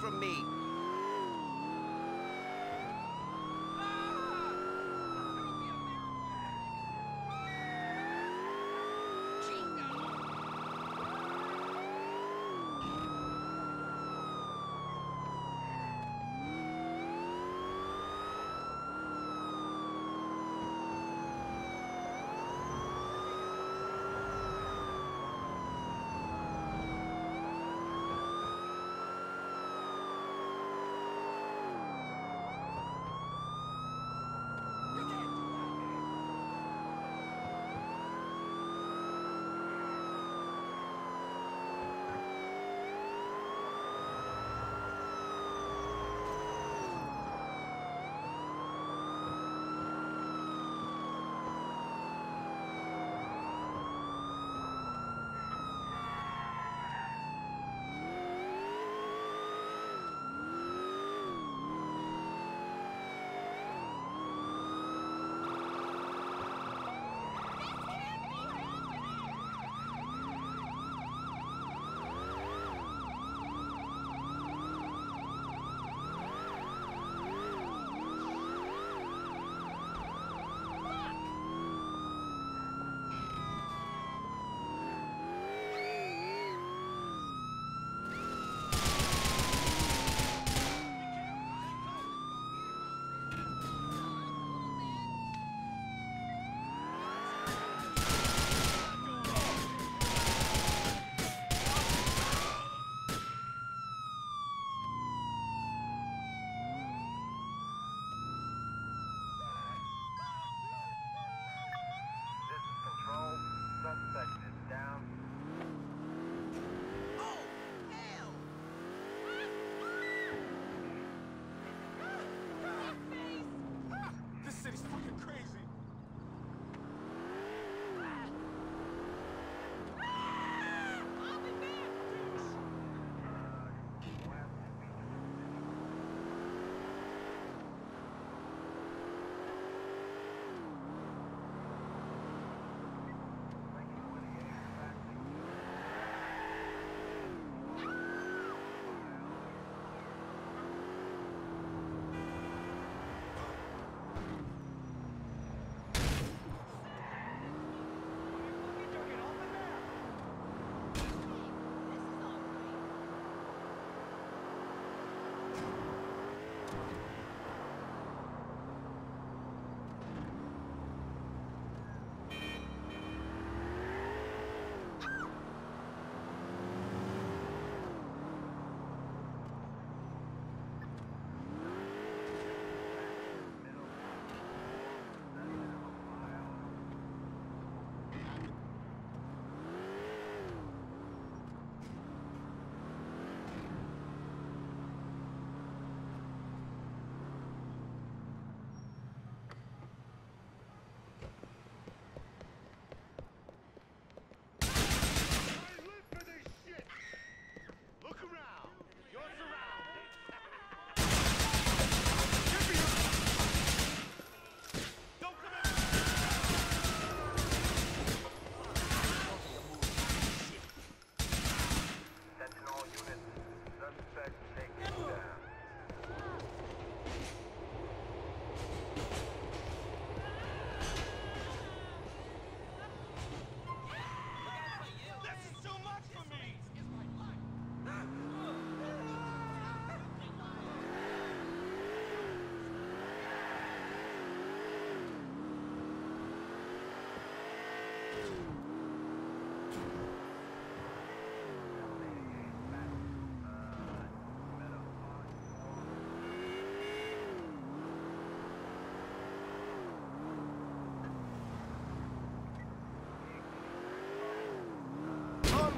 from me.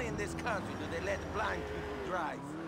in this country do they let blind people drive.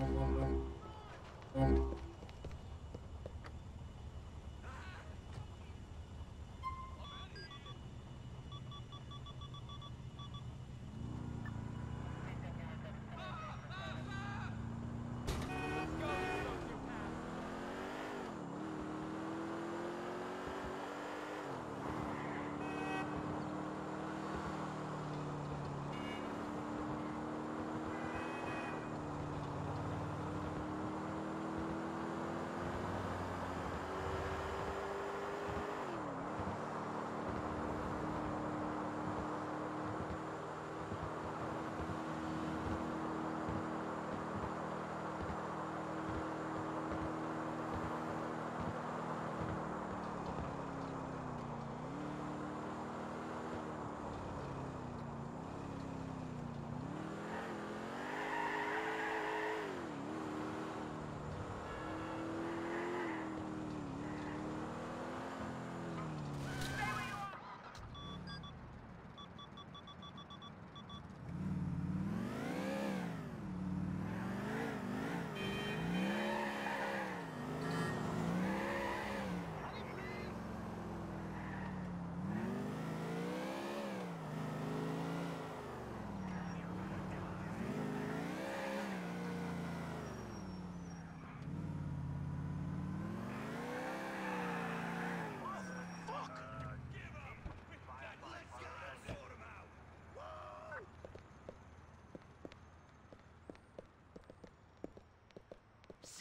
Thank you.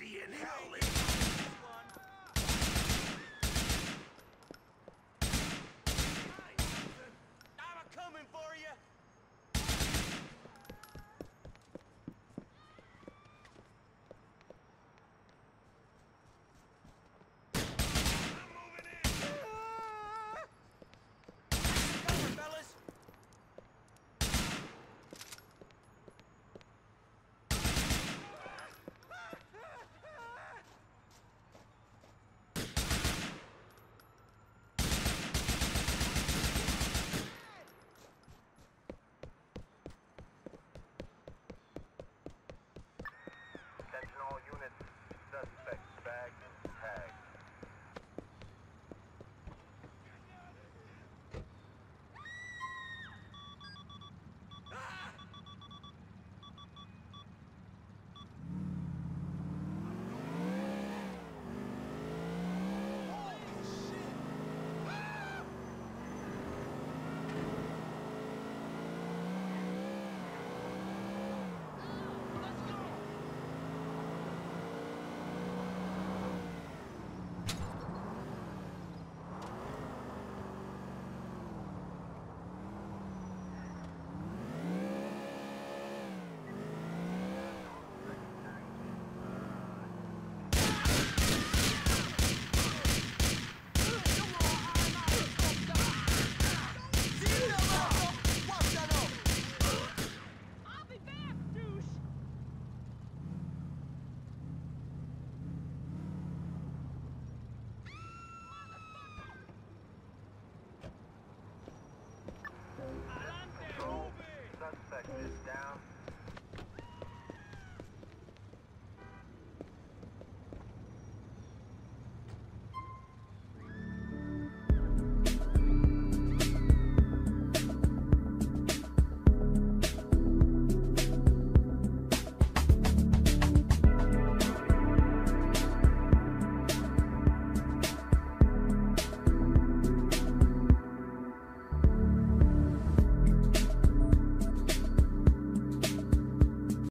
In hell. Suspect is down.